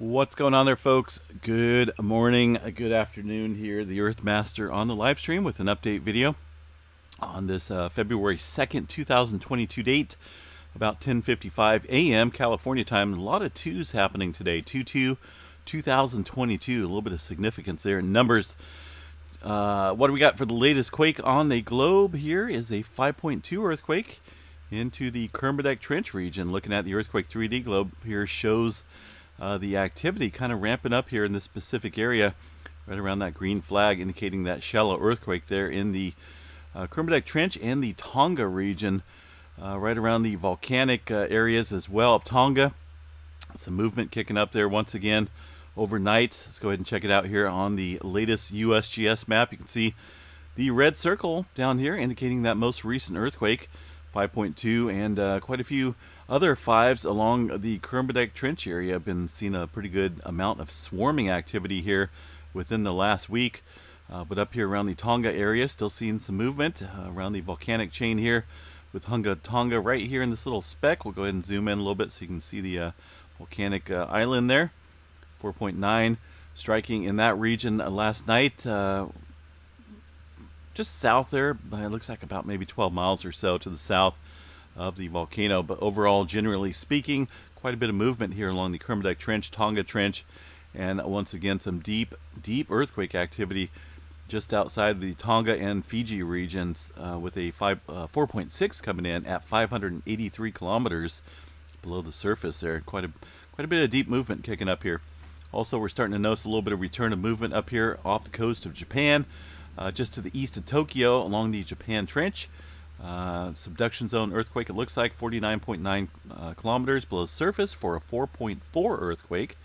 What's going on there, folks? Good morning, good afternoon here, the Earthmaster on the live stream with an update video on this uh, February 2nd, 2022 date, about 10.55 a.m. California time. A lot of twos happening today. 2-2, 2022, a little bit of significance there. In numbers, uh, what do we got for the latest quake on the globe? Here is a 5.2 earthquake into the Kermadec Trench region. Looking at the earthquake 3D globe here shows uh, the activity kind of ramping up here in this specific area, right around that green flag, indicating that shallow earthquake there in the uh, Kermadec Trench and the Tonga region, uh, right around the volcanic uh, areas as well of Tonga. Some movement kicking up there once again overnight. Let's go ahead and check it out here on the latest USGS map. You can see the red circle down here indicating that most recent earthquake, 5.2, and uh, quite a few other fives along the Kermadec Trench area have been seeing a pretty good amount of swarming activity here within the last week. Uh, but up here around the Tonga area, still seeing some movement uh, around the volcanic chain here with Hunga Tonga right here in this little speck. We'll go ahead and zoom in a little bit so you can see the uh, volcanic uh, island there. 4.9 striking in that region uh, last night. Uh, just south there, it looks like about maybe 12 miles or so to the south of the volcano. But overall, generally speaking, quite a bit of movement here along the Kermadec Trench, Tonga Trench, and once again, some deep, deep earthquake activity just outside the Tonga and Fiji regions uh, with a 5, uh, 4.6 coming in at 583 kilometers below the surface there. Quite a, quite a bit of deep movement kicking up here. Also, we're starting to notice a little bit of return of movement up here off the coast of Japan, uh, just to the east of Tokyo along the Japan Trench. Uh, subduction zone earthquake, it looks like 49.9 uh, kilometers below surface for a 4.4 earthquake.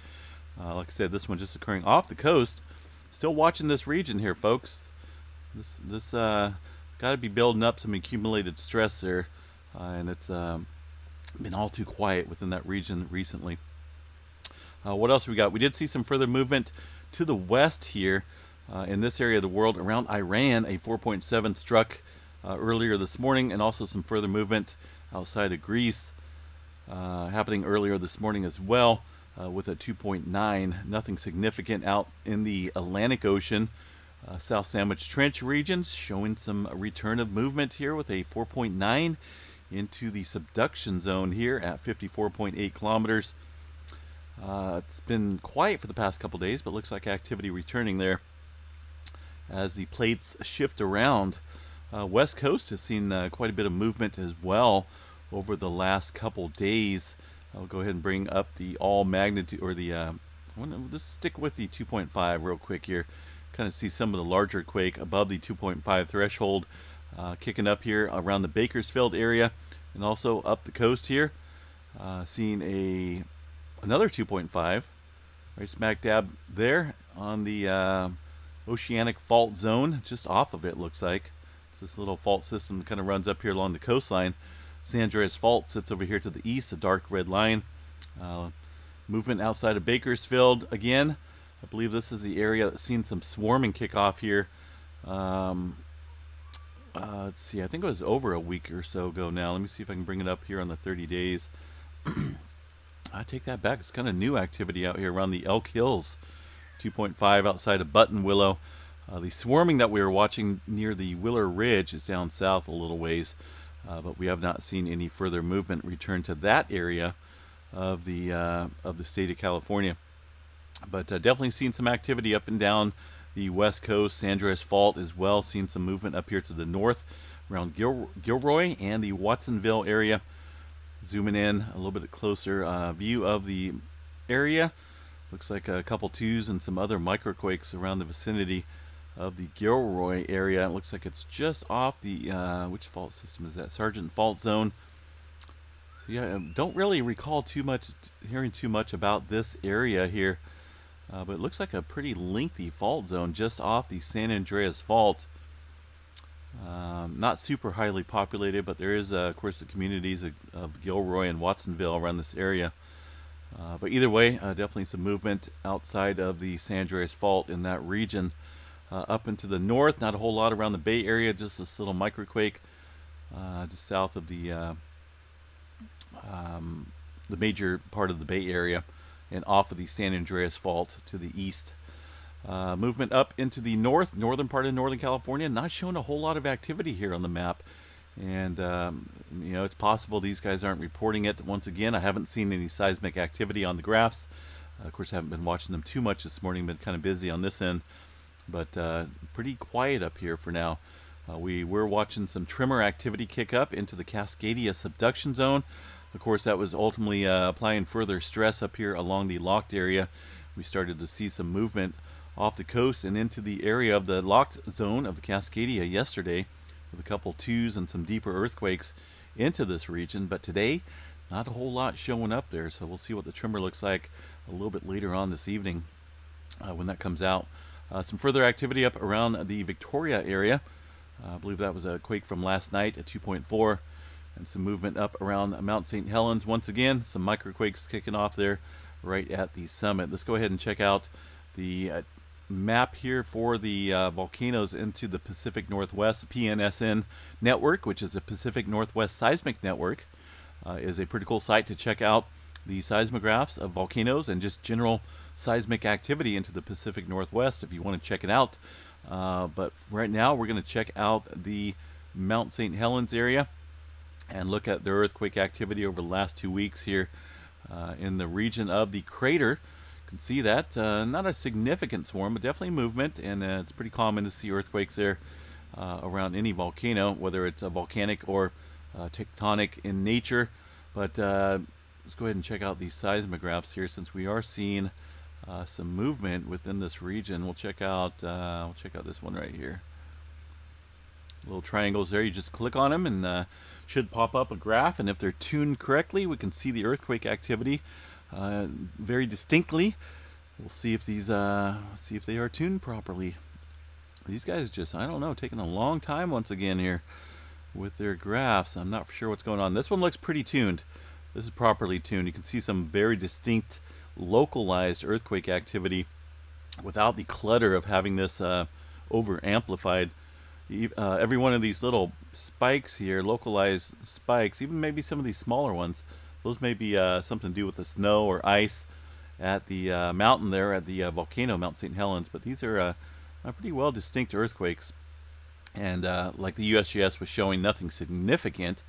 Uh, like I said, this one just occurring off the coast. Still watching this region here, folks. This this uh, got to be building up some accumulated stress there, uh, and it's um, been all too quiet within that region recently. Uh, what else we got? We did see some further movement to the west here in this area of the world around Iran. A 4.7 struck uh, earlier this morning, and also some further movement outside of Greece uh, happening earlier this morning as well uh, with a 2.9. Nothing significant out in the Atlantic Ocean. Uh, South Sandwich Trench regions showing some return of movement here with a 4.9 into the subduction zone here at 54.8 kilometers. Uh, it's been quiet for the past couple days, but looks like activity returning there as the plates shift around. Uh, West Coast has seen uh, quite a bit of movement as well over the last couple days. I'll go ahead and bring up the all magnitude or the. Uh, let's stick with the 2.5 real quick here. Kind of see some of the larger quake above the 2.5 threshold, uh, kicking up here around the Bakersfield area, and also up the coast here. Uh, seeing a another 2.5 right smack dab there on the uh, oceanic fault zone, just off of it looks like. This little fault system kind of runs up here along the coastline. San Andreas Fault sits over here to the east, a dark red line. Uh, movement outside of Bakersfield again. I believe this is the area that's seen some swarming kickoff here. Um, uh, let's see, I think it was over a week or so ago now. Let me see if I can bring it up here on the 30 days. I take that back. It's kind of new activity out here around the Elk Hills. 2.5 outside of Buttonwillow. Uh, the swarming that we were watching near the Wheeler Ridge is down south a little ways, uh, but we have not seen any further movement return to that area of the uh, of the state of California. But uh, definitely seen some activity up and down the west coast, San Andreas Fault as well. Seen some movement up here to the north around Gil Gilroy and the Watsonville area. Zooming in a little bit closer uh, view of the area. Looks like a couple twos and some other microquakes around the vicinity of the Gilroy area. It looks like it's just off the, uh, which fault system is that? Sargent Fault Zone. So yeah, I don't really recall too much, hearing too much about this area here. Uh, but it looks like a pretty lengthy fault zone just off the San Andreas Fault. Um, not super highly populated, but there is, uh, of course, the communities of, of, Gilroy and Watsonville around this area. Uh, but either way, uh, definitely some movement outside of the San Andreas Fault in that region. Uh, up into the north, not a whole lot around the Bay Area, just this little microquake uh, just south of the uh, um, the major part of the Bay Area. and off of the San Andreas Fault to the east. Uh, movement up into the north, northern part of Northern California, not showing a whole lot of activity here on the map. And, um, you know, it's possible these guys aren't reporting it. Once again, I haven't seen any seismic activity on the graphs. Uh, of course, I haven't been watching them too much this morning, been kind of busy on this end. But uh, pretty quiet up here for now. Uh, we were watching some tremor activity kick up into the Cascadia subduction zone. Of course, that was ultimately uh, applying further stress up here along the locked area. We started to see some movement off the coast and into the area of the locked zone of the Cascadia yesterday with a couple twos and some deeper earthquakes into this region. But today, not a whole lot showing up there. So we'll see what the tremor looks like a little bit later on this evening uh, when that comes out. Uh, some further activity up around the Victoria area. Uh, I believe that was a quake from last night at 2.4 and some movement up around Mount St. Helens once again. Some microquakes kicking off there right at the summit. Let's go ahead and check out the uh, map here for the uh, volcanoes into the Pacific Northwest PNSN network, which is a Pacific Northwest seismic network. Uh, is a pretty cool site to check out the seismographs of volcanoes and just general seismic activity into the Pacific Northwest if you want to check it out. Uh, but right now we're going to check out the Mount St. Helens area and look at the earthquake activity over the last two weeks here uh, in the region of the crater. You can see that. Uh, not a significant swarm, but definitely movement, and uh, it's pretty common to see earthquakes there uh, around any volcano, whether it's a volcanic or uh, tectonic in nature. But let's go ahead and check out these seismographs here since we are seeing some movement within this region. We'll check out we'll check out this one right here little triangles there. You just click on them and uh, should pop up a graph. And if they're tuned correctly, we can see the earthquake activity uh, very distinctly. We'll see if these uh, see if they are tuned properly. These guys just I don't know taking a long time once again here with their graphs. I'm not sure what's going on. This one looks pretty tuned. This is properly tuned. You can see some very distinct localized earthquake activity without the clutter of having this uh, over amplified uh, every one of these little spikes here, localized spikes, even maybe some of these smaller ones, those may be uh, something to do with the snow or ice at the uh, mountain there at the uh, volcano, Mount St. Helens. But these are uh, pretty well distinct earthquakes. And like the USGS was showing, nothing significant,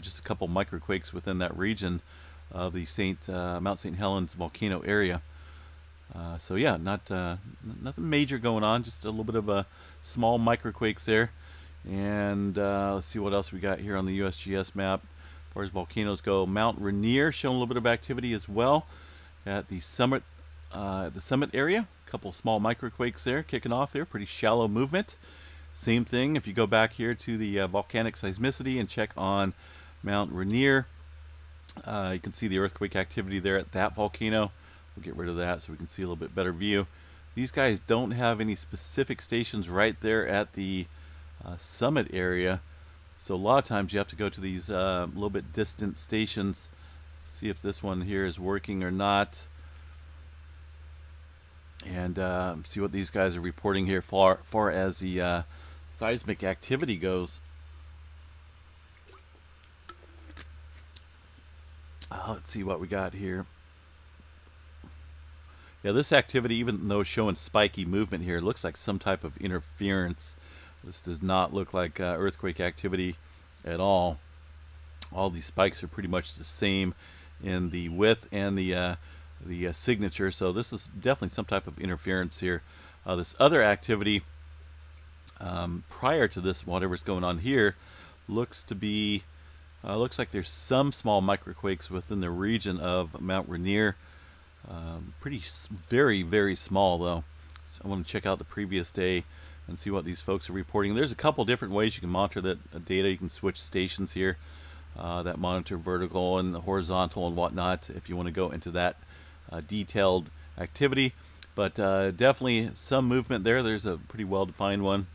just a couple microquakes within that region of the Saint Mount St. Helens volcano area. Uh, so yeah, not uh, nothing major going on, just a little bit of a small microquakes there. And uh, let's see what else we got here on the USGS map. As far as volcanoes go, Mount Rainier showing a little bit of activity as well at the summit, uh, the summit area. A couple small microquakes there kicking off there, pretty shallow movement. Same thing if you go back here to the uh, volcanic seismicity and check on Mount Rainier. Uh, you can see the earthquake activity there at that volcano. We'll get rid of that so we can see a little bit better view. These guys don't have any specific stations right there at the uh, summit area. So a lot of times you have to go to these uh, little bit distant stations. See if this one here is working or not. And uh, see what these guys are reporting here far, far as the uh, seismic activity goes. Uh, let's see what we got here. Yeah, this activity, even though showing spiky movement here, looks like some type of interference. This does not look like uh, earthquake activity at all. All these spikes are pretty much the same in the width and the uh, the uh, signature. So this is definitely some type of interference here. Uh, this other activity um, prior to this, whatever's going on here, looks to be uh, looks like there's some small microquakes within the region of Mount Rainier. Um, pretty, very, very small though. So I want to check out the previous day and see what these folks are reporting. There's a couple different ways you can monitor that uh, data. You can switch stations here uh, that monitor vertical and horizontal and whatnot if you want to go into that uh, detailed activity. But uh, definitely some movement there. There's a pretty well-defined one.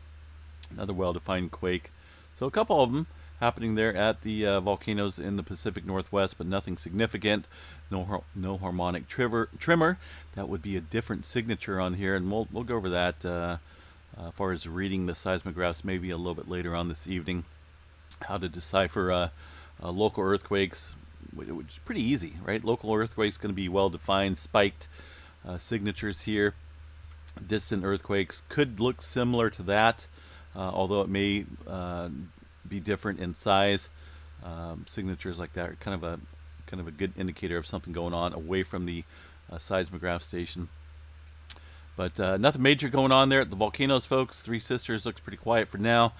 Another well-defined quake. So a couple of them happening there at the uh, volcanoes in the Pacific Northwest, but nothing significant. No, no harmonic tremor, tremor. That would be a different signature on here, and we'll, we'll go over that uh, uh, as far as reading the seismographs maybe a little bit later on this evening. How to decipher uh, uh, local earthquakes. which is pretty easy, right? Local earthquakes going to be well defined, spiked uh, signatures here. Distant earthquakes could look similar to that, uh, although it may uh, be different in size. Um, signatures like that are kind of a kind of a good indicator of something going on away from the uh, seismograph station. But uh, nothing major going on there at the volcanoes, folks. Three Sisters looks pretty quiet for now.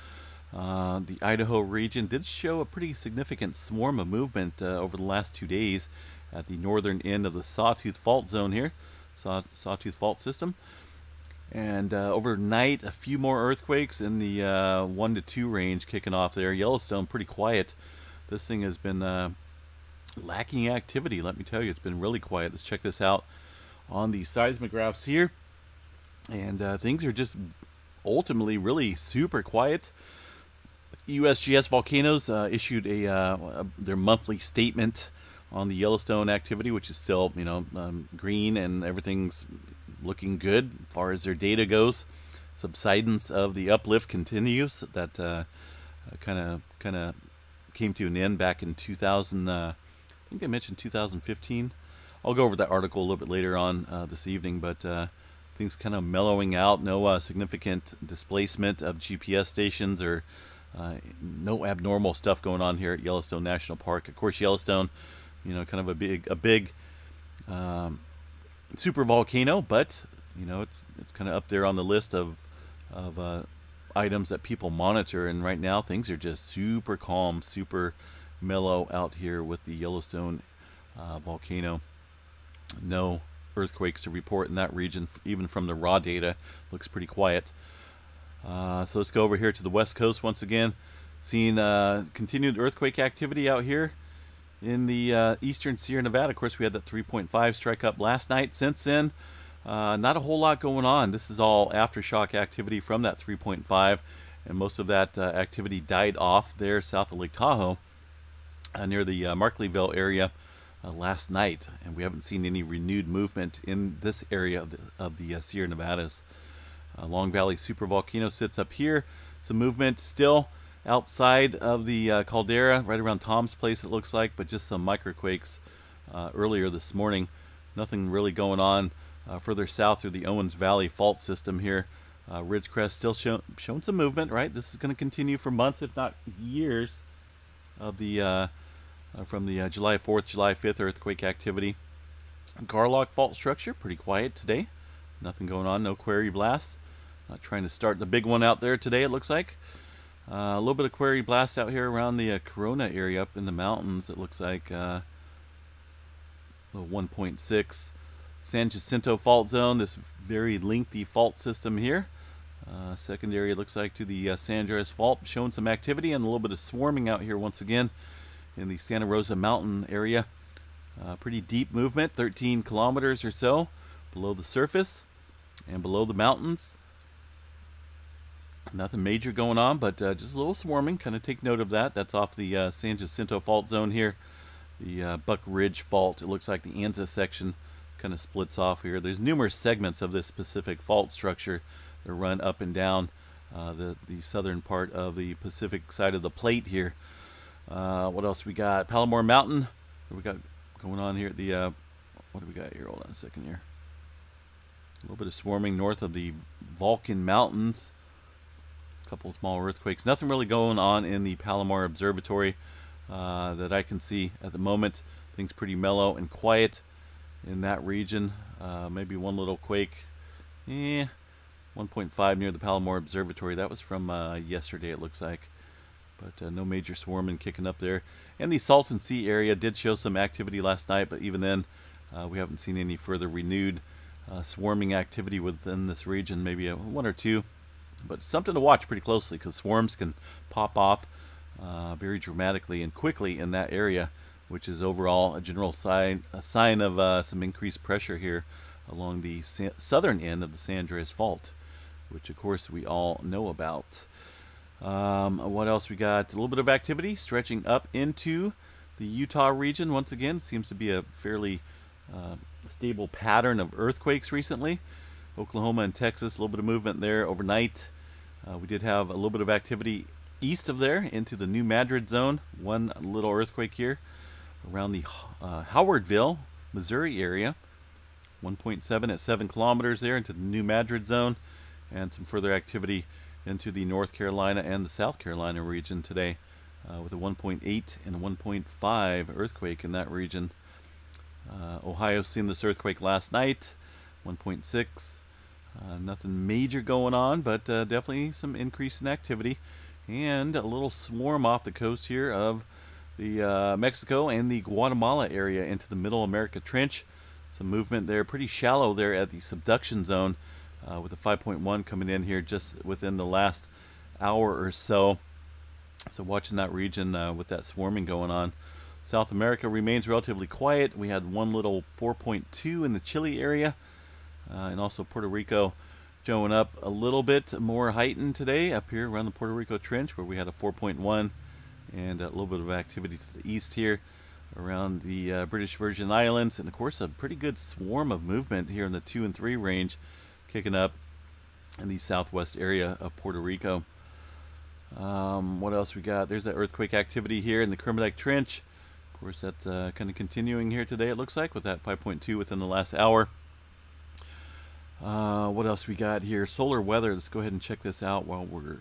Uh, the Idaho region did show a pretty significant swarm of movement uh, over the last two days at the northern end of the Sawtooth Fault Zone here, Saw Sawtooth Fault System. And uh, overnight, a few more earthquakes in the uh, 1 to 2 range kicking off there. Yellowstone, pretty quiet. This thing has been uh, lacking activity, let me tell you. It's been really quiet. Let's check this out on the seismographs here. And uh, things are just ultimately really super quiet. USGS Volcanoes uh, issued a, uh, a, their monthly statement on the Yellowstone activity, which is still you know um, green and everything's looking good as far as their data goes. Subsidence of the uplift continues. That kind of kind of came to an end back in 2000. Uh, I think I mentioned 2015. I'll go over that article a little bit later on uh, this evening, but uh, things kind of mellowing out. No significant displacement of GPS stations or uh, no abnormal stuff going on here at Yellowstone National Park. Of course, Yellowstone, you know, kind of a big, a big um, super volcano, but you know, it's it's kind of up there on the list of of uh, items that people monitor. And right now, things are just super calm, super mellow out here with the Yellowstone uh, volcano. No earthquakes to report in that region, even from the raw data. Looks pretty quiet. Uh, so let's go over here to the west coast once again. Seeing uh, continued earthquake activity out here in the uh, eastern Sierra Nevada. Of course, we had that 3.5 strike up last night. Since then, uh, not a whole lot going on. This is all aftershock activity from that 3.5, and most of that uh, activity died off there south of Lake Tahoe uh, near the uh, Markleeville area uh, last night, and we haven't seen any renewed movement in this area of the, of the Sierra Nevadas. Long Valley supervolcano sits up here. Some movement still outside of the caldera, right around Tom's place, it looks like, but just some microquakes earlier this morning. Nothing really going on uh, further south through the Owens Valley fault system here. Uh, Ridgecrest still show, showing some movement, right? This is going to continue for months, if not years, of the uh, uh from the uh, July 4th, July 5th earthquake activity. Garlock fault structure, pretty quiet today. Nothing going on, no quarry blast. Not trying to start the big one out there today, it looks like. Uh, a little bit of quarry blast out here around the Corona area up in the mountains, it looks like. 1.6. San Jacinto fault zone, this very lengthy fault system here. Uh, secondary looks like to the uh, San Andreas Fault, showing some activity and a little bit of swarming out here once again in the Santa Rosa Mountain area. Uh, pretty deep movement, 13 kilometers or so below the surface and below the mountains. Nothing major going on, but uh, just a little swarming. Kind of take note of that. That's off the uh, San Jacinto Fault zone here. The uh, Buck Ridge Fault. It looks like the Anza section kind of splits off here. There's numerous segments of this specific fault structure that run up and down uh, the, the southern part of the Pacific side of the plate here. Uh, what else we got? Palomar Mountain. What we got going on here? at The uh, what do we got here? Hold on a second here. A little bit of swarming north of the Volcan Mountains. Couple small earthquakes. Nothing really going on in the Palomar Observatory uh, that I can see at the moment. Things pretty mellow and quiet in that region. Uh, maybe one little quake. Eh, 1.5 near the Palomar Observatory. That was from uh, yesterday, it looks like. But uh, no major swarming kicking up there. And the Salton Sea area did show some activity last night, but even then, uh, we haven't seen any further renewed uh, swarming activity within this region. Maybe one or two. But something to watch pretty closely because swarms can pop off uh, very dramatically and quickly in that area which is overall a general sign, a sign of uh, some increased pressure here along the southern end of the San Andreas Fault, which of course we all know about. Um, what else we got? A little bit of activity stretching up into the Utah region. Once again, seems to be a fairly uh, stable pattern of earthquakes recently. Oklahoma and Texas, a little bit of movement there overnight. Uh, we did have a little bit of activity east of there into the New Madrid zone. One little earthquake here around the uh, Howardville, Missouri area. 1.7 at 7 kilometers there into the New Madrid zone, and some further activity into the North Carolina and the South Carolina region today uh, with a 1.8 and a 1.5 earthquake in that region. Uh, Ohio seen this earthquake last night, 1.6. Uh, nothing major going on, but uh, definitely some increase in activity. And a little swarm off the coast here of the uh, Mexico and the Guatemala area into the Middle America Trench. Some movement there, pretty shallow there at the subduction zone uh, with a 5.1 coming in here just within the last hour or so. So watching that region uh, with that swarming going on. South America remains relatively quiet. We had one little 4.2 in the Chile area. Uh, and also Puerto Rico showing up a little bit more heightened today up here around the Puerto Rico Trench where we had a 4.1 and a little bit of activity to the east here around the uh, British Virgin Islands. And of course, a pretty good swarm of movement here in the 2 and 3 range kicking up in the southwest area of Puerto Rico. Um, what else we got? There's that earthquake activity here in the Kermadec Trench. Of course, that's uh, kind of continuing here today, it looks like, with that 5.2 within the last hour. Uh, what else we got here? Solar weather. Let's go ahead and check this out while we're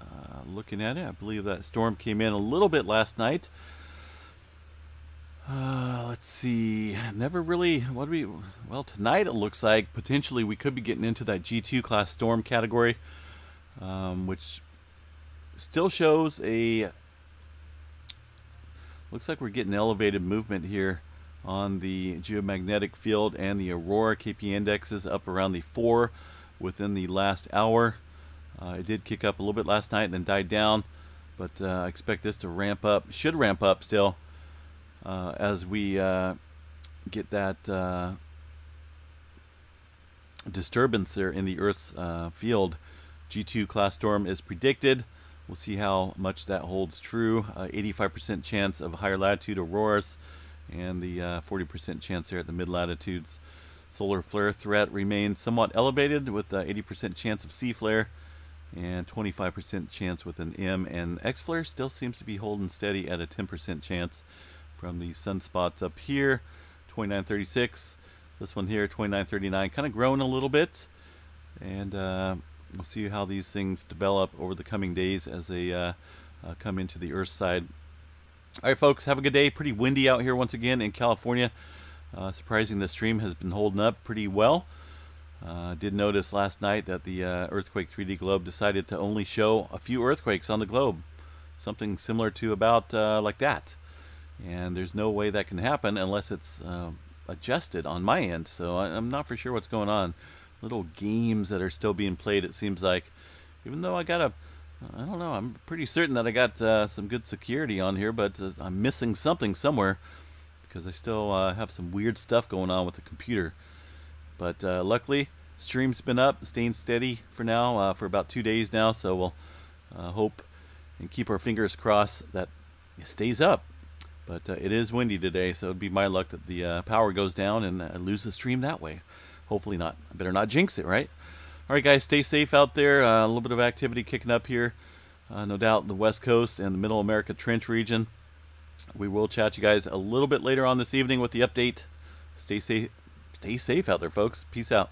uh, looking at it. I believe that storm came in a little bit last night. Uh, let's see. Never really. What do we? Well, tonight it looks like potentially we could be getting into that G2 class storm category, um, which still shows a. Looks like we're getting elevated movement here on the geomagnetic field and the aurora KP indexes up around the four within the last hour. Uh, it did kick up a little bit last night and then died down, but uh, I expect this to ramp up. Should ramp up still uh, as we uh, get that uh, disturbance there in the Earth's uh, field. G2 class storm is predicted. We'll see how much that holds true. 85% chance of higher latitude auroras and the 40% chance there at the mid latitudes. Solar flare threat remains somewhat elevated with 80% chance of C flare and 25% chance with an M. And X flare still seems to be holding steady at a 10% chance from the sunspots up here 2936 this one here 2939 kind of growing a little bit and uh, we'll see how these things develop over the coming days as they uh, uh, come into the earth side all right folks have a good day. Pretty windy out here once again in California. Uh, surprising the stream has been holding up pretty well. Uh, did notice last night that the uh, earthquake 3d globe decided to only show a few earthquakes on the globe. Something similar to about like that. And there's no way that can happen unless it's uh, adjusted on my end. So I, am not for sure what's going on. Little games that are still being played it seems like. Even though I got a I don't know I'm pretty certain that I got uh, some good security on here but uh, I'm missing something somewhere because I still uh, have some weird stuff going on with the computer but uh, luckily stream's been up staying steady for now uh, for about two days now so we'll hope and keep our fingers crossed that it stays up but uh, it is windy today, so it'd be my luck that the uh, power goes down and uh, lose the stream that way. Hopefully not. I better not jinx it, right? All right, guys, stay safe out there. Uh, a little bit of activity kicking up here, uh, no doubt, in the West Coast and the Middle America Trench region. We will chat you guys a little bit later on this evening with the update. Stay safe. Stay safe out there, folks. Peace out.